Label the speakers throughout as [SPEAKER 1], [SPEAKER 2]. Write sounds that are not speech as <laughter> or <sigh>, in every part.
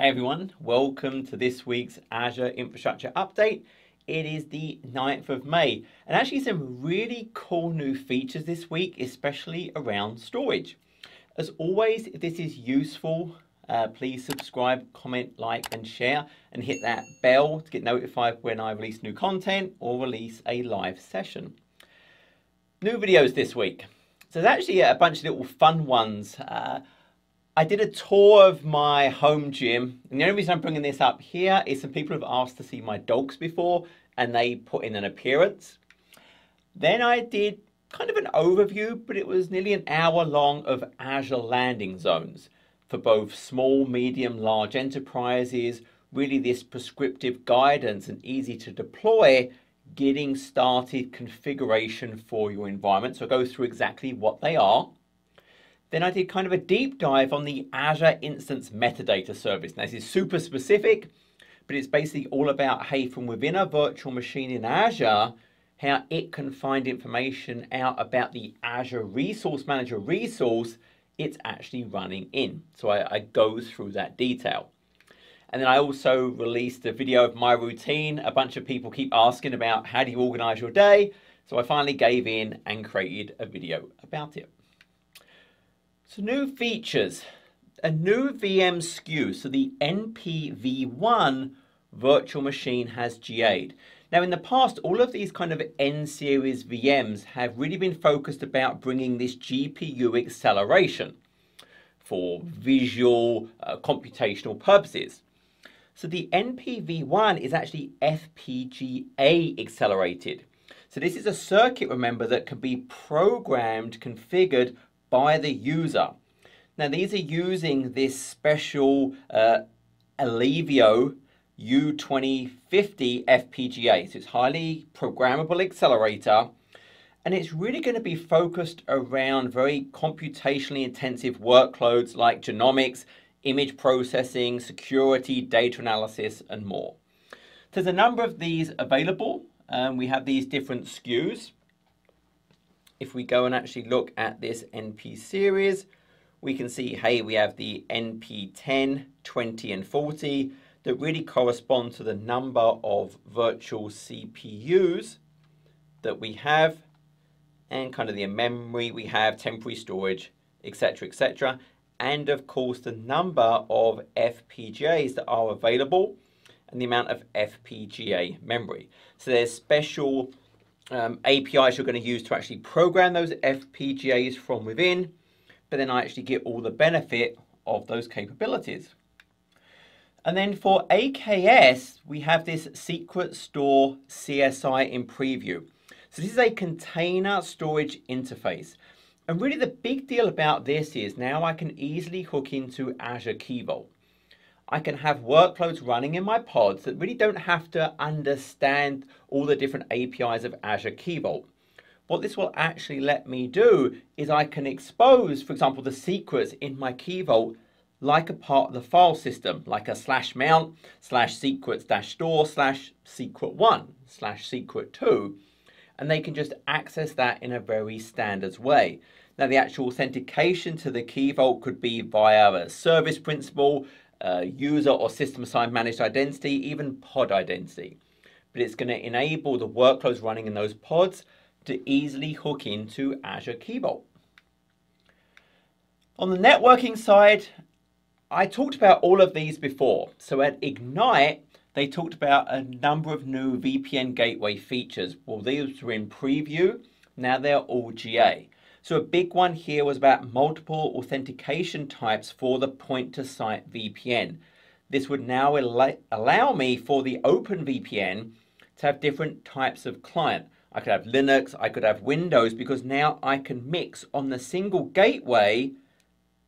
[SPEAKER 1] Hey everyone, welcome to this week's Azure Infrastructure Update. It is the 9th of May, and actually some really cool new features this week, especially around storage. As always, if this is useful, uh, please subscribe, comment, like, and share, and hit that bell to get notified when I release new content or release a live session. New videos this week. So there's actually a bunch of little fun ones. Uh, I did a tour of my home gym, and the only reason I'm bringing this up here is some people have asked to see my dogs before, and they put in an appearance. Then I did kind of an overview, but it was nearly an hour long of Azure landing zones for both small, medium, large enterprises, really this prescriptive guidance and easy to deploy getting started configuration for your environment. So I go through exactly what they are. Then I did kind of a deep dive on the Azure Instance Metadata Service. Now, this is super specific, but it's basically all about, hey, from within a virtual machine in Azure, how it can find information out about the Azure Resource Manager resource it's actually running in. So I, I go through that detail. And then I also released a video of my routine. A bunch of people keep asking about how do you organize your day. So I finally gave in and created a video about it. So new features, a new VM SKU. So the NPV1 virtual machine has GA'd. Now in the past, all of these kind of N-series VMs have really been focused about bringing this GPU acceleration for visual uh, computational purposes. So the NPV1 is actually FPGA accelerated. So this is a circuit, remember, that can be programmed, configured by the user. Now these are using this special uh, Alveo U2050 FPGA. So it's highly programmable accelerator and it's really going to be focused around very computationally intensive workloads like genomics, image processing, security, data analysis, and more. There's a number of these available. Um, we have these different SKUs. If we go and actually look at this NP series, we can see, hey, we have the NP 10, 20, and 40 that really correspond to the number of virtual CPUs that we have and kind of the memory we have, temporary storage, etc., etc. And of course, the number of FPGAs that are available and the amount of FPGA memory. So there's special um, APIs you're going to use to actually program those FPGAs from within, but then I actually get all the benefit of those capabilities. And then for AKS, we have this secret store CSI in preview. So this is a container storage interface. And really the big deal about this is now I can easily hook into Azure Key Vault. I can have workloads running in my pods that really don't have to understand all the different APIs of Azure Key Vault. What this will actually let me do is I can expose, for example, the secrets in my Key Vault like a part of the file system, like a slash mount, slash secrets dash store, slash secret one, slash secret two, and they can just access that in a very standard way. Now the actual authentication to the key vault could be via a service principal, Uh, user or system assigned managed identity, even pod identity. But it's going to enable the workloads running in those pods to easily hook into Azure Key Vault. On the networking side, I talked about all of these before. So at Ignite, they talked about a number of new VPN gateway features. Well, these were in preview. Now they're all GA. So a big one here was about multiple authentication types for the point to site VPN. This would now allow me for the OpenVPN to have different types of client. I could have Linux, I could have Windows, because now I can mix on the single gateway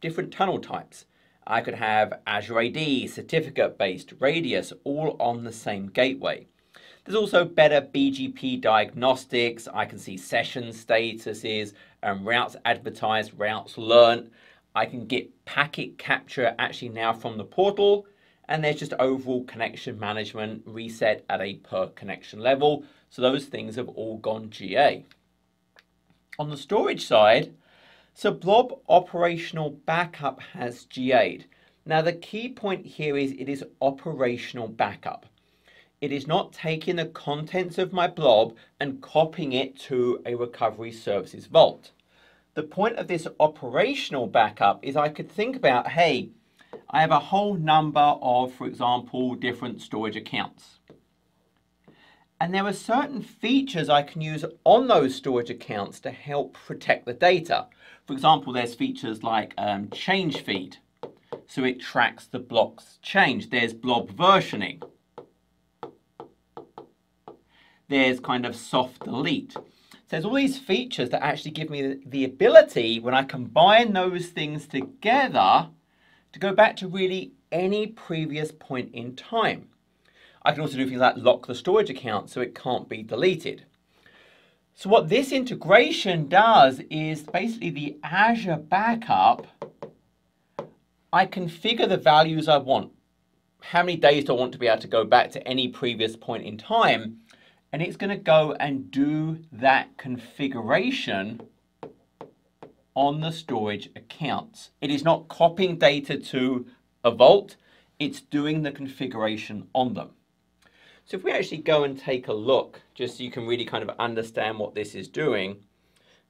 [SPEAKER 1] different tunnel types. I could have Azure AD, certificate-based, Radius, all on the same gateway. There's also better BGP diagnostics. I can see session statuses, and routes advertised, routes learned. I can get packet capture actually now from the portal. And there's just overall connection management reset at a per connection level. So those things have all gone GA. On the storage side, so Blob Operational Backup has GA'd. Now the key point here is it is operational backup. It is not taking the contents of my blob and copying it to a recovery services vault. The point of this operational backup is I could think about, hey, I have a whole number of, for example, different storage accounts. And there are certain features I can use on those storage accounts to help protect the data. For example, there's features like um, change feed. So it tracks the blocks change. There's blob versioning. There's kind of soft delete. So there's all these features that actually give me the ability, when I combine those things together, to go back to really any previous point in time. I can also do things like lock the storage account so it can't be deleted. So what this integration does is basically the Azure backup, I configure the values I want. How many days do I want to be able to go back to any previous point in time? And it's going to go and do that configuration on the storage accounts. It is not copying data to a vault, it's doing the configuration on them. So if we actually go and take a look, just so you can really kind of understand what this is doing.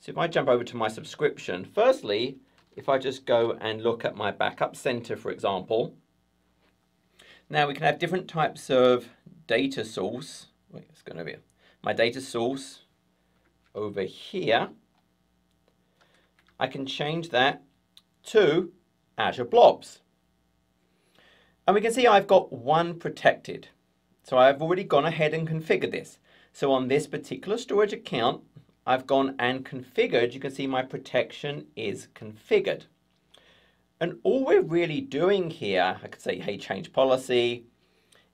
[SPEAKER 1] So if I jump over to my subscription, firstly, if I just go and look at my backup center, for example, now we can have different types of data source. Wait, it's going to be my data source over here. I can change that to Azure Blobs. And we can see I've got one protected. So I've already gone ahead and configured this. So on this particular storage account, I've gone and configured, you can see my protection is configured. And all we're really doing here, I could say, hey, change policy,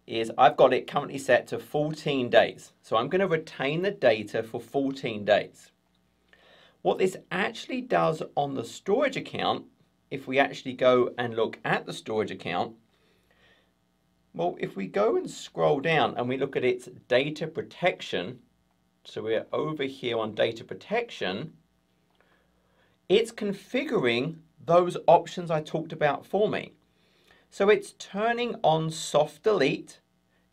[SPEAKER 1] is I've got it currently set to 14 days. So I'm going to retain the data for 14 days. What this actually does on the storage account, if we actually go and look at the storage account, well, if we go and scroll down and we look at its data protection, so we're over here on data protection, it's configuring those options I talked about for me. So it's turning on soft delete,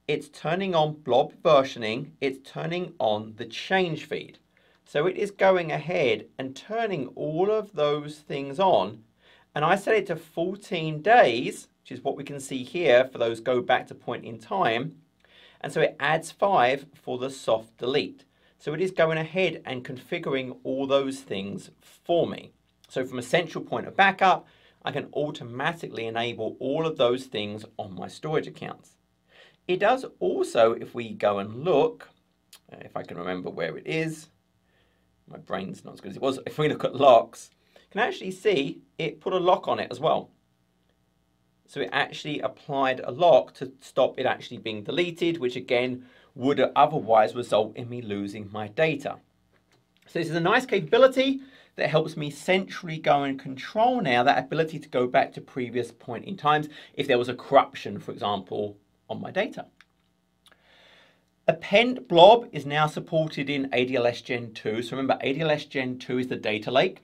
[SPEAKER 1] it's turning on blob versioning, it's turning on the change feed. So it is going ahead and turning all of those things on. And I set it to 14 days which is what we can see here for those go back to point in time. And so it adds 5 for the soft delete. So it is going ahead and configuring all those things for me. So from a central point of backup, I can automatically enable all of those things on my storage accounts. It does also, if we go and look, uh, if I can remember where it is, my brain's not as good as it was, <laughs> if we look at locks, can actually see it put a lock on it as well. So it actually applied a lock to stop it actually being deleted, which again would otherwise result in me losing my data. So this is a nice capability that helps me centrally go and control now that ability to go back to previous point in times if there was a corruption, for example, on my data. Append blob is now supported in ADLS Gen 2. So remember, ADLS Gen 2 is the data lake.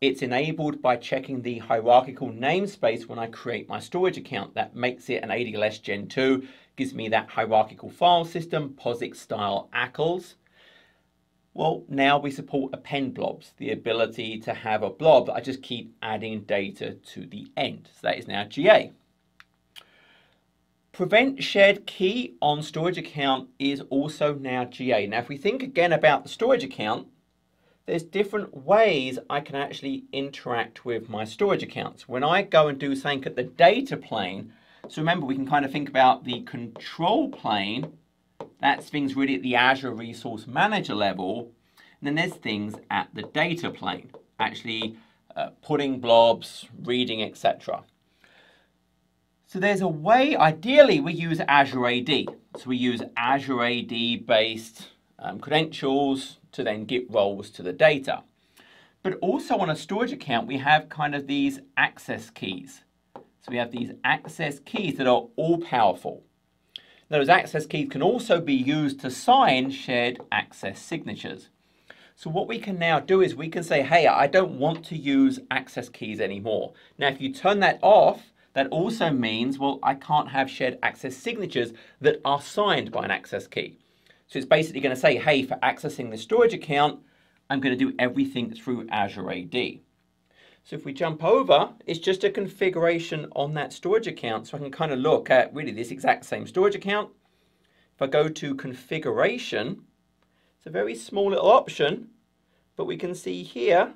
[SPEAKER 1] It's enabled by checking the hierarchical namespace when I create my storage account. That makes it an ADLS Gen 2, gives me that hierarchical file system, POSIX style ACLs. Well, now we support append blobs, the ability to have a blob that I just keep adding data to the end. So that is now GA. Prevent shared key on storage account is also now GA. Now, if we think again about the storage account, there's different ways I can actually interact with my storage accounts. When I go and do something at the data plane, so remember we can kind of think about the control plane, that's things really at the Azure Resource Manager level, and then there's things at the data plane, actually uh, putting blobs, reading, etc. So there's a way, ideally we use Azure AD. So we use Azure AD based um, credentials, to then get roles to the data. But also on a storage account, we have kind of these access keys. So we have these access keys that are all powerful. Those access keys can also be used to sign shared access signatures. So what we can now do is we can say, hey, I don't want to use access keys anymore. Now, if you turn that off, that also means, well, I can't have shared access signatures that are signed by an access key. So it's basically going to say, hey, for accessing the storage account, I'm going to do everything through Azure AD. So if we jump over, it's just a configuration on that storage account. So I can kind of look at really this exact same storage account. If I go to configuration, it's a very small little option, but we can see here,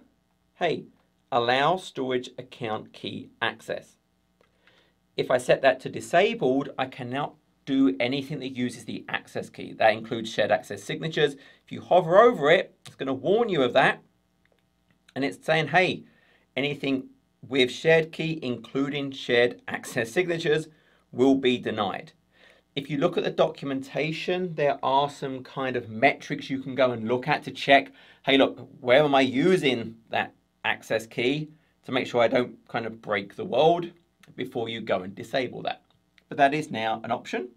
[SPEAKER 1] hey, allow storage account key access. If I set that to disabled, I can now do anything that uses the access key. That includes shared access signatures. If you hover over it, it's going to warn you of that. And it's saying, hey, anything with shared key, including shared access signatures, will be denied. If you look at the documentation, there are some kind of metrics you can go and look at to check, hey, look, where am I using that access key to make sure I don't kind of break the world before you go and disable that. But that is now an option.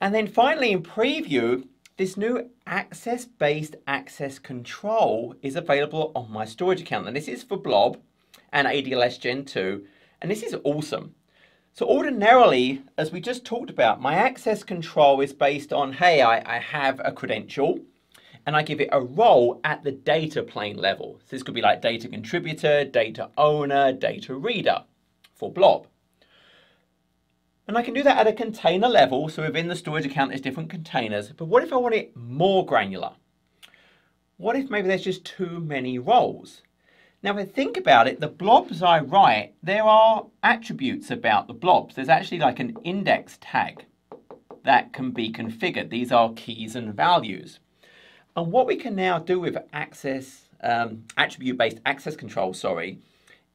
[SPEAKER 1] And then finally in preview, this new access-based access control is available on my storage account. And this is for Blob and ADLS Gen 2. And this is awesome. So ordinarily, as we just talked about, my access control is based on, hey, I, I have a credential and I give it a role at the data plane level. So this could be like data contributor, data owner, data reader for Blob. And I can do that at a container level. So within the storage account, there's different containers. But what if I want it more granular? What if maybe there's just too many roles? Now, if I think about it, the blobs I write, there are attributes about the blobs. There's actually like an index tag that can be configured. These are keys and values. And what we can now do with access, um, attribute-based access control, sorry,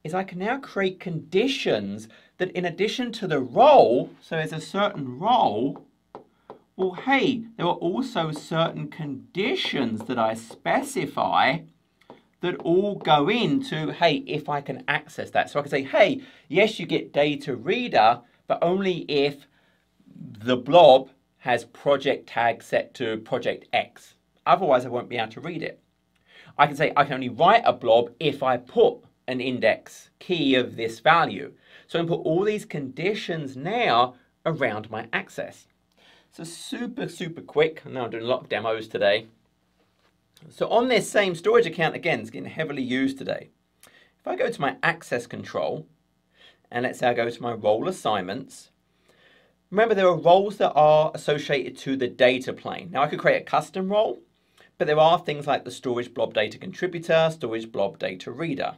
[SPEAKER 1] is I can now create conditions that in addition to the role, so there's a certain role, well, hey, there are also certain conditions that I specify that all go into, hey, if I can access that. So I can say, hey, yes, you get data reader, but only if the blob has project tag set to project X. Otherwise, I won't be able to read it. I can say I can only write a blob if I put an index key of this value. So I can put all these conditions now around my access. So super, super quick. I know I'm doing a lot of demos today. So on this same storage account, again, it's getting heavily used today. If I go to my access control, and let's say I go to my role assignments, remember there are roles that are associated to the data plane. Now I could create a custom role, but there are things like the storage blob data contributor, storage blob data reader.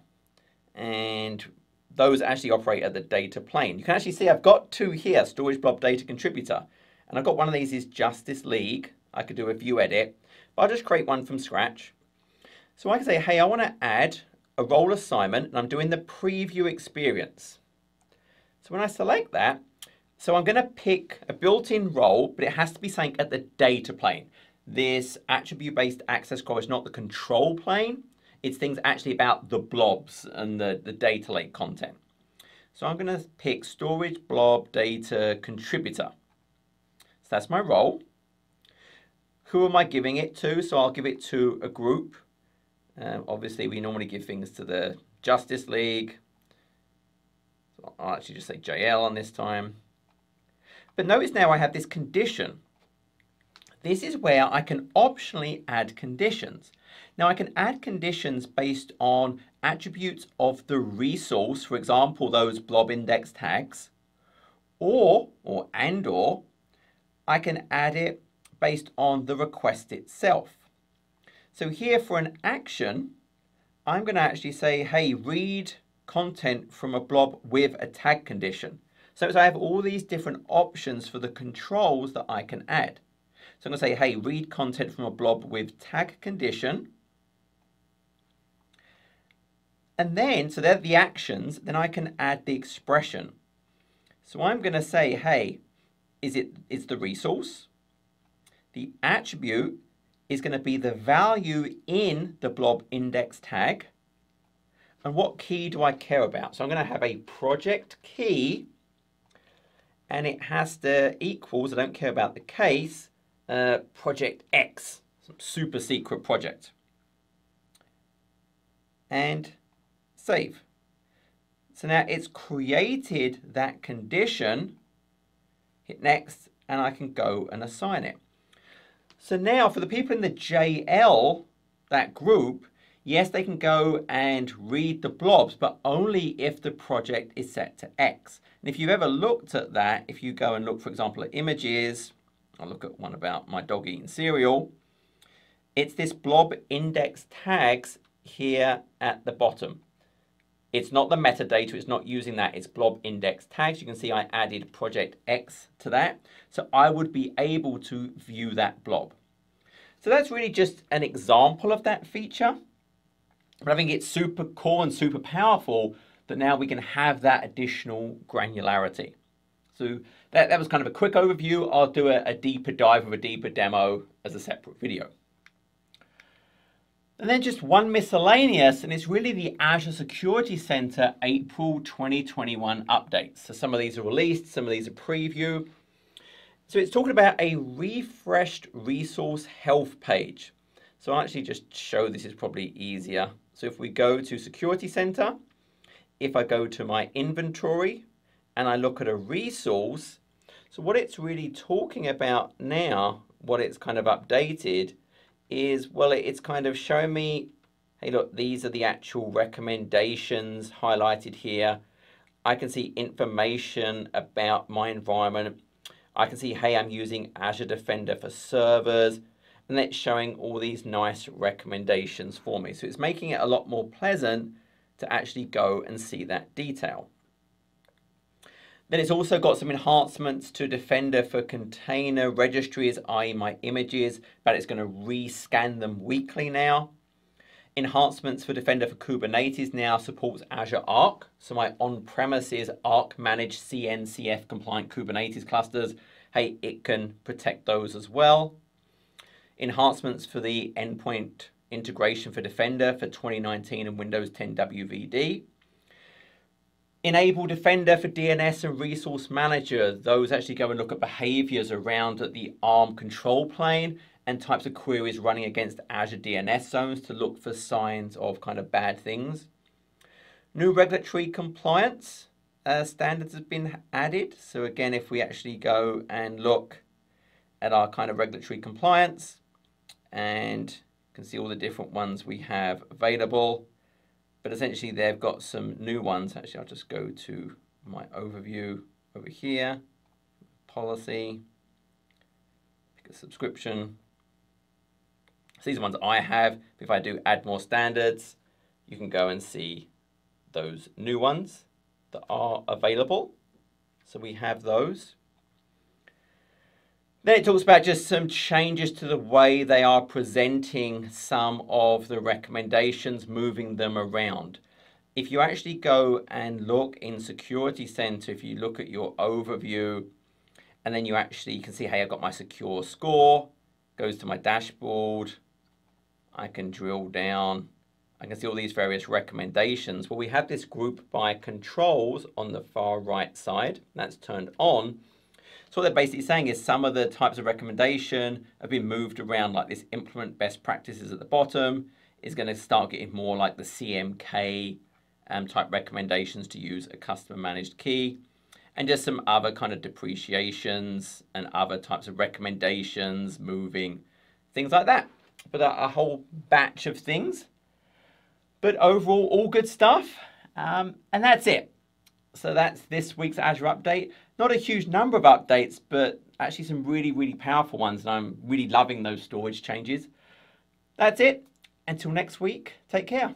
[SPEAKER 1] And those actually operate at the data plane. You can actually see I've got two here, storage blob data contributor. And I've got one of these is Justice League. I could do a view edit, but I'll just create one from scratch. So I can say, hey, I want to add a role assignment and I'm doing the preview experience. So when I select that, so I'm going to pick a built-in role, but it has to be synced at the data plane this attribute-based access control is not the control plane. It's things actually about the blobs and the, the data lake content. So I'm going to pick storage blob data contributor. So that's my role. Who am I giving it to? So I'll give it to a group. Um, obviously, we normally give things to the Justice League. So I'll actually just say JL on this time. But notice now I have this condition. This is where I can optionally add conditions. Now I can add conditions based on attributes of the resource, for example, those blob index tags, or, or and or, I can add it based on the request itself. So here for an action, I'm going to actually say, hey, read content from a blob with a tag condition. So, so I have all these different options for the controls that I can add. So I'm going to say, hey, read content from a blob with tag condition. And then, so they're the actions, then I can add the expression. So I'm going to say, hey, is it is the resource? The attribute is going to be the value in the blob index tag. And what key do I care about? So I'm going to have a project key and it has to equals, I don't care about the case, uh, project X, some super secret project. And save. So now it's created that condition. Hit next and I can go and assign it. So now for the people in the JL, that group, yes, they can go and read the blobs, but only if the project is set to X. And if you've ever looked at that, if you go and look, for example, at images, I'll look at one about my dog eating cereal, it's this blob index tags here at the bottom. It's not the metadata, it's not using that, it's blob index tags. You can see I added project X to that. So I would be able to view that blob. So that's really just an example of that feature. But I think it's super cool and super powerful that now we can have that additional granularity. So that, that was kind of a quick overview. I'll do a, a deeper dive of a deeper demo as a separate video. And then just one miscellaneous, and it's really the Azure Security Center April 2021 updates. So some of these are released, some of these are preview. So it's talking about a refreshed resource health page. So I'll actually just show this is probably easier. So if we go to Security Center, if I go to my inventory and I look at a resource, so what it's really talking about now, what it's kind of updated is, well, it's kind of showing me, hey, look, these are the actual recommendations highlighted here. I can see information about my environment. I can see, hey, I'm using Azure Defender for servers. And it's showing all these nice recommendations for me. So it's making it a lot more pleasant to actually go and see that detail. Then it's also got some enhancements to Defender for container registries, i.e. my images, but it's going to rescan them weekly now. Enhancements for Defender for Kubernetes now supports Azure Arc. So my on-premises Arc managed CNCF compliant Kubernetes clusters, hey, it can protect those as well. Enhancements for the endpoint integration for Defender for 2019 and Windows 10 WVD. Enable Defender for DNS and Resource Manager. Those actually go and look at behaviors around the ARM control plane and types of queries running against Azure DNS zones to look for signs of kind of bad things. New regulatory compliance uh, standards have been added. So again, if we actually go and look at our kind of regulatory compliance and you can see all the different ones we have available. But essentially they've got some new ones. Actually, I'll just go to my overview over here, policy, pick a subscription. So these are ones I have. If I do add more standards, you can go and see those new ones that are available. So we have those. Then it talks about just some changes to the way they are presenting some of the recommendations, moving them around. If you actually go and look in Security Center, if you look at your overview, and then you actually you can see, hey, I've got my secure score, goes to my dashboard, I can drill down, I can see all these various recommendations. Well, we have this group by controls on the far right side, that's turned on, so what they're basically saying is some of the types of recommendation have been moved around like this implement best practices at the bottom is going to start getting more like the CMK um, type recommendations to use a customer managed key and just some other kind of depreciations and other types of recommendations, moving, things like that. But a, a whole batch of things. But overall, all good stuff. Um, and that's it. So that's this week's Azure update. Not a huge number of updates, but actually some really, really powerful ones. And I'm really loving those storage changes. That's it. Until next week, take care.